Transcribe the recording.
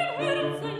Herzen